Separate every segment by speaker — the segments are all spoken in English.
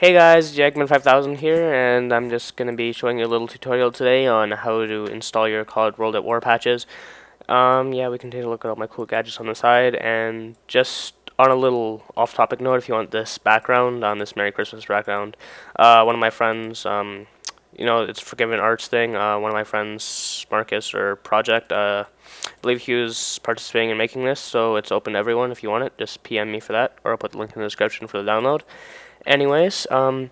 Speaker 1: Hey guys, Yagman5000 here, and I'm just going to be showing you a little tutorial today on how to install your COD World at War patches. Um, yeah, we can take a look at all my cool gadgets on the side, and just on a little off-topic note, if you want this background, on this Merry Christmas background, uh, one of my friends, um, you know, it's Forgiven Arts thing, uh, one of my friends, Marcus, or Project, uh, I believe he was participating in making this, so it's open to everyone if you want it, just PM me for that, or I'll put the link in the description for the download. Anyways, um,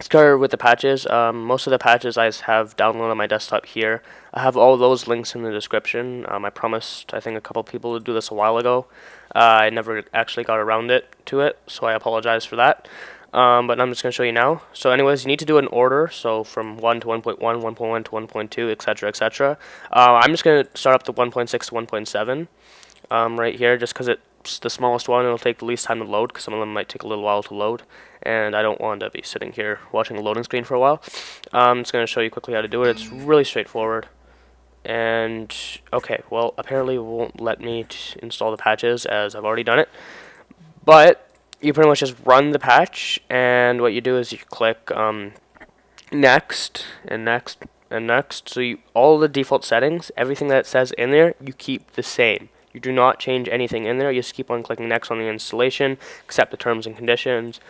Speaker 1: start with the patches. Um, most of the patches I have downloaded on my desktop here. I have all those links in the description. Um, I promised, I think, a couple people to do this a while ago. Uh, I never actually got around it to it, so I apologize for that. Um, but I'm just going to show you now. So anyways, you need to do an order, so from 1 to 1.1, 1.1 to 1.2, etc., etc. Uh, I'm just going to start up the 1.6 to 1.7 um, right here, just because it's the smallest one. It'll take the least time to load, because some of them might take a little while to load and I don't want to be sitting here watching a loading screen for a while. I'm just going to show you quickly how to do it. It's really straightforward. And, okay, well, apparently it won't let me install the patches as I've already done it. But, you pretty much just run the patch, and what you do is you click um, next, and next, and next. So you, all the default settings, everything that says in there, you keep the same. You do not change anything in there. You just keep on clicking next on the installation, accept the terms and conditions.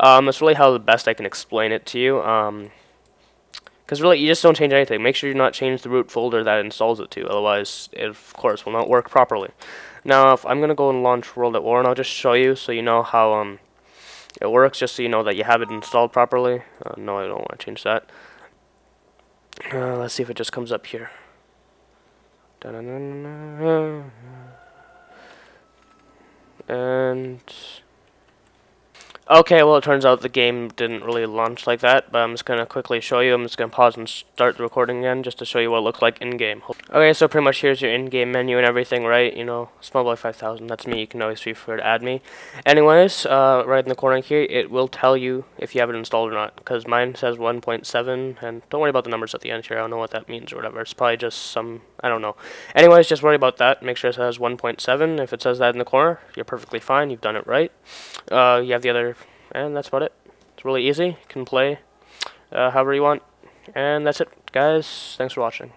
Speaker 1: Um, that's really how the best I can explain it to you. Um, because really, you just don't change anything. Make sure you not change the root folder that installs it to. Otherwise, it, of course, will not work properly. Now, if I'm going to go and launch World at War, and I'll just show you so you know how um, it works, just so you know that you have it installed properly. Uh, no, I don't want to change that. Uh, let's see if it just comes up here. And... Okay, well it turns out the game didn't really launch like that, but I'm just going to quickly show you. I'm just going to pause and start the recording again just to show you what it looks like in-game. Okay, so pretty much here's your in-game menu and everything, right? You know, Smallboy 5000, that's me. You can always feel free to add me. Anyways, uh, right in the corner here, it will tell you if you have it installed or not, because mine says 1.7, and don't worry about the numbers at the end here. I don't know what that means or whatever. It's probably just some, I don't know. Anyways, just worry about that. Make sure it says 1.7. If it says that in the corner, you're perfectly fine. You've done it right. Uh, you have the other and that's about it. It's really easy. You can play uh, however you want. And that's it, guys. Thanks for watching.